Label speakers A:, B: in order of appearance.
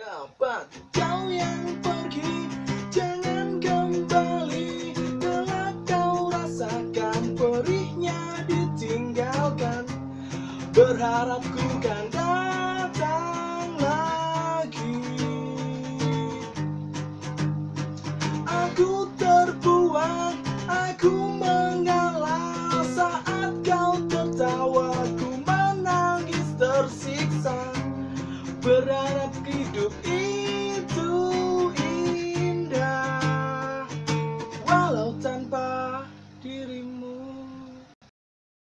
A: Kapan? Kau yang pergi Jangan kembali. Telah kau rasakan Perihnya ditinggalkan. Berharap ku kan datang lagi. Aku terbuang Aku mengalah Berharap hidup itu